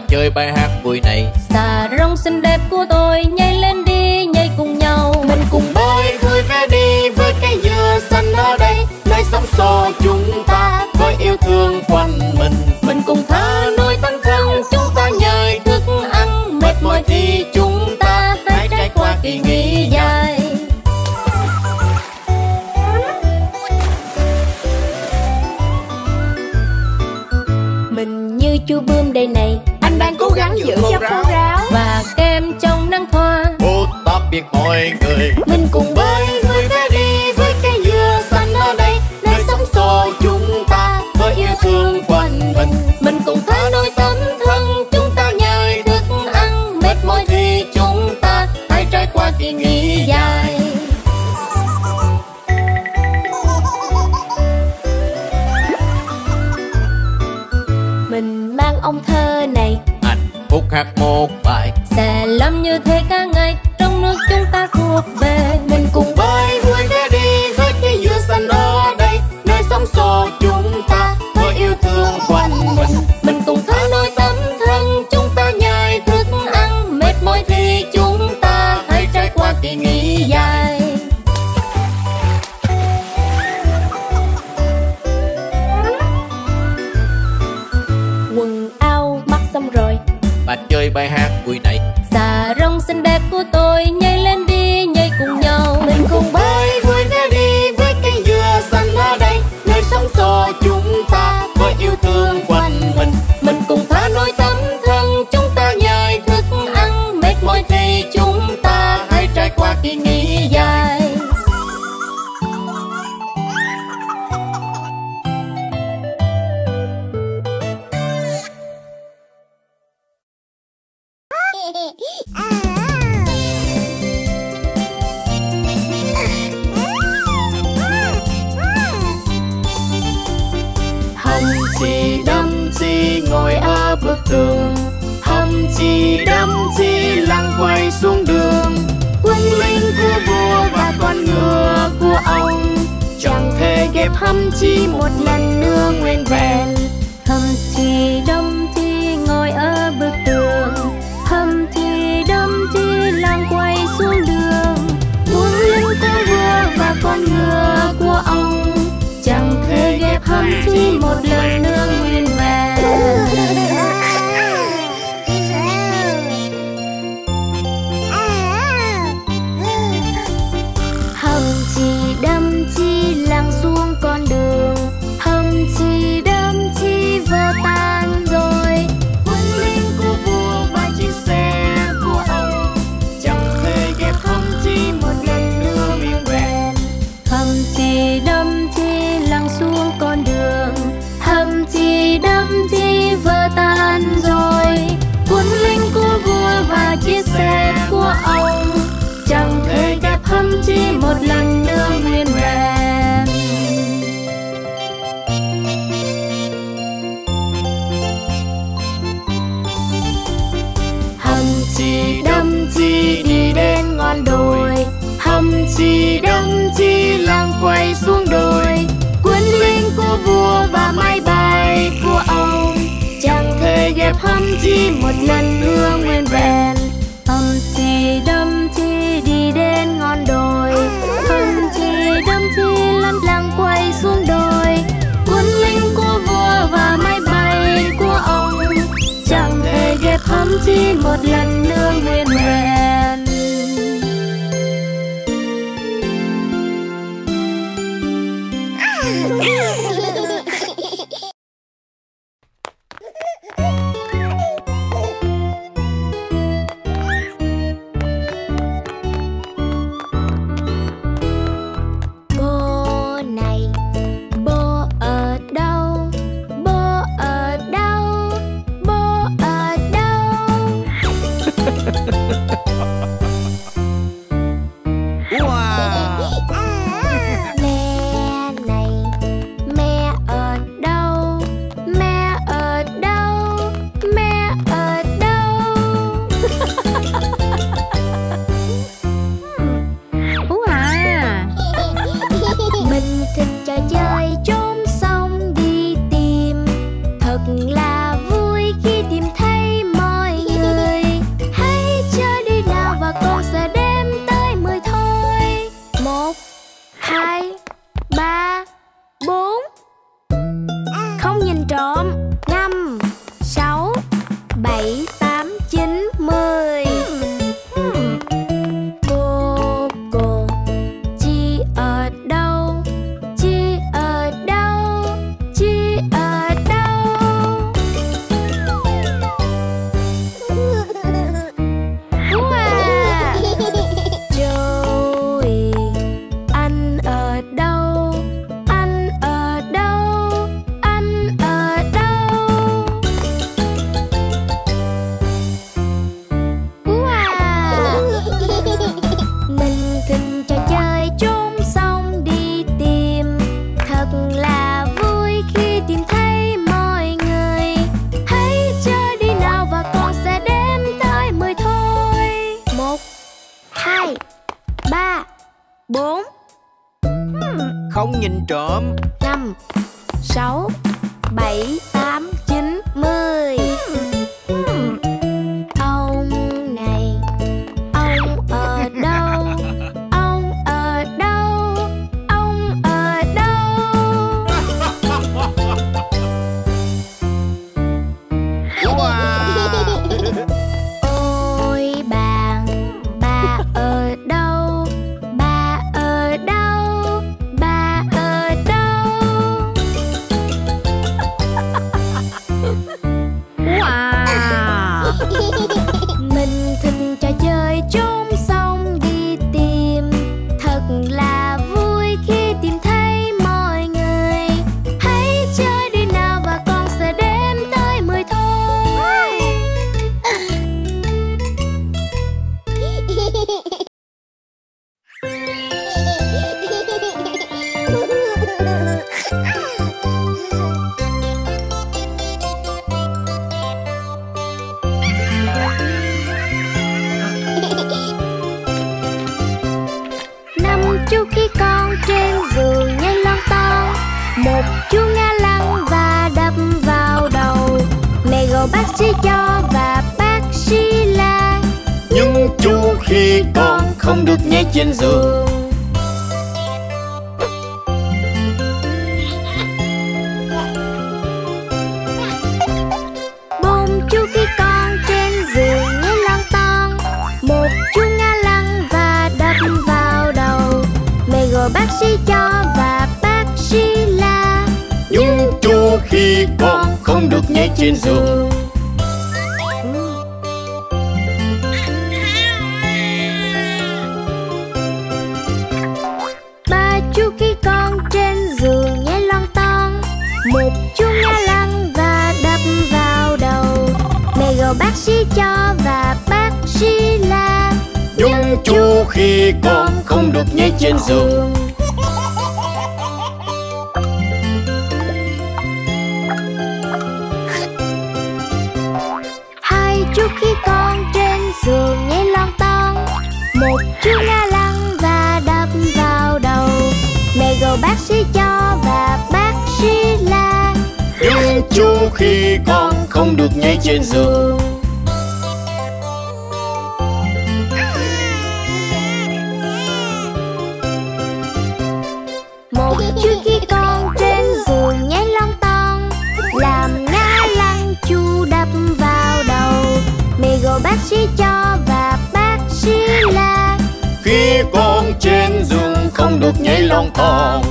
và chơi bài hát vui này. Xà rong xinh đẹp của tôi nhảy lên đi nhảy cùng nhau. Mình cùng bơi vui vẻ đi với cái dừa xanh ở đây. Nơi sóng xô chơi bài hát vui này. Xà rong xinh đẹp của tôi nhảy lên chỉ đắm chi lăng quay xuống đường. Quân linh của vua và con ngựa của ông. Chẳng thể ghép hâm chi một lần nữa nguyên vẹn. Hâm chi đâm chi ngồi ở bức tường. Hâm chi đâm chi lăng quay xuống đường. Quân linh của vua và con ngựa của ông. Chẳng thể ghép hâm chi một lần nữa nguyên một lần nữa nguyên vẹn. Hầm chi đâm chi đi đến ngọn đồi. Hầm chi đâm chi lăng quay xuống đồi. Cuốn linh của vua và máy bay của ông. Chẳng thể ghép hầm chi một lần nữa nguyên vẹn. 寂寞6 7 không được nhảy trên giường. Bông chú khi con trên giường nhảy lon ton Một chú ngã lăn và đập vào đầu. Mẹ gọi bác sĩ cho và bác sĩ la. Nhưng chú khi con không được nhảy trên giường Gọi bác sĩ cho và bác sĩ la. Nhưng chú khi con không được nhảy trên giường chú khi con không được nhảy trên giường Một chú khi con trên giường nhảy lon ton Làm ngã lăn chú đập vào đầu. Mẹ gọi bác sĩ cho và bác sĩ la. Khi con trên giường không được nhảy lon ton.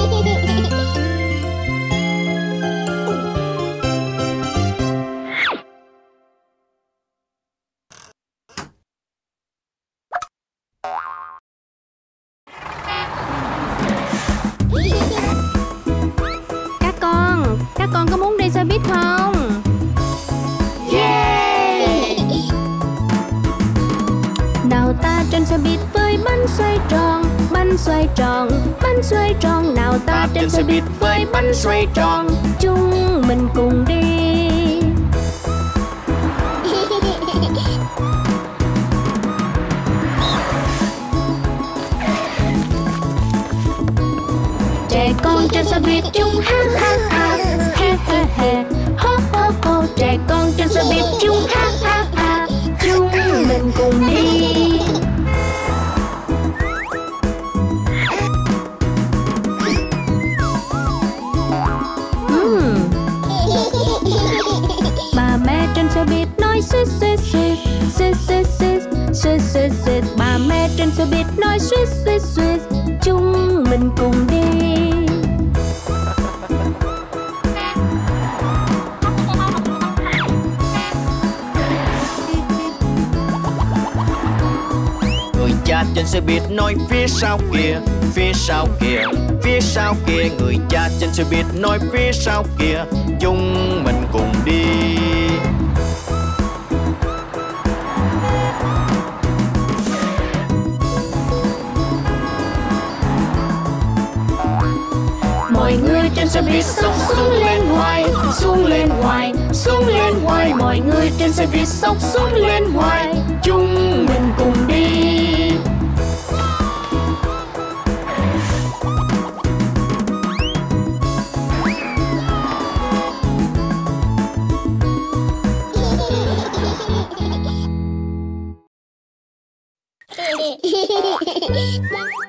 Các trên xe buýt với bánh xoay tròn, bánh xoay tròn, bánh xoay tròn. Nào ta trên xe buýt với bánh xoay tròn. Chúng mình cùng đi. Trẻ con trên xe buýt chung ha ha ha ha mình cùng đi. Người cha trên xe buýt nói phía sau kia, Phía sau kia, Phía sau kia. Người cha trên xe buýt nói phía sau kia, Chúng mình cùng trên xe buýt sóng xuống lên hoài xuống lên hoài xuống lên hoài. Mọi người trên xe buýt sốc xuống lên hoài. Chúng mình cùng đi. Hehehehe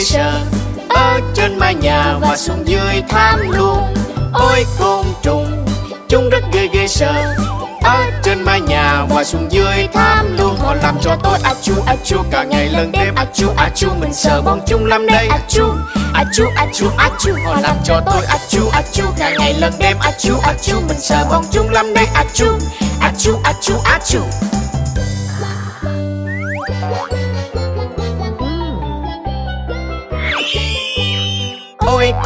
rất Ở trên mái nhà và xuống dưới tham luôn Ôi côn trùng Chúng rất ghê ghê sợ Ở trên mái nhà và xuống dưới tham luôn Họ làm cho tôi a chu a chu cả ngày lẫn đêm a chu a chu Mình sợ bọn chúng lắm đây a chu a chu a chu a chu Họ làm cho tôi a chu a chu cả ngày lẫn đêm a chu a chu Mình sợ bọn chúng lắm đây a chu a chu a chu a chu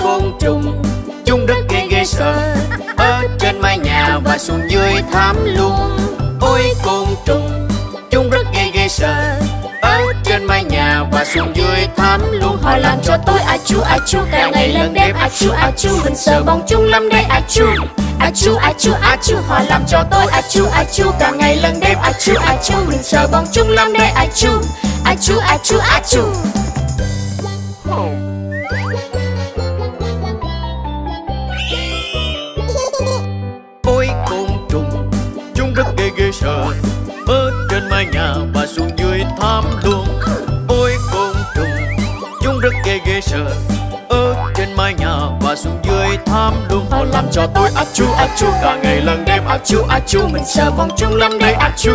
côn trùng Chúng rất ghê ghê sợ, Ở trên mái nhà và xuống dưới thảm luôn Ôi côn trùng Chúng rất ghê ghê sợ, Ở trên mái nhà và xuống dưới thảm luôn Họ làm cho tôi a chu a chu, Cả ngày lẫn đêm. A chu a chu, Mình sợ bọn chúng lắm đây a chu. A chu a chu a chu, Họ làm cho tôi a chu a chu, Cả ngày lẫn đêm. A chu a chu, Mình sợ bọn chúng lắm đây a chu. A chu a chu a chu. Oh trên mái nhà và xuống dưới thảm luôn Ôi côn trùng Chúng rất ghê ghê sợ. Ở trên mái nhà và xuống dưới thảm luôn Họ làm cho tôi a chu a chu Cả ngày lẫn đêm a chu a chu. Mình sợ bọn chúng lắm đây a chu.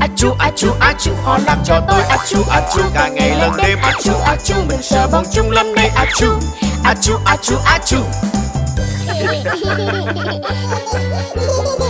A chu a chu a chu. Họ làm cho tôi a chu a chu Cả ngày lẫn đêm a chu a chu. Mình sợ bọn chúng lắm đây a chu. A chu a chu a chu. Hehehehe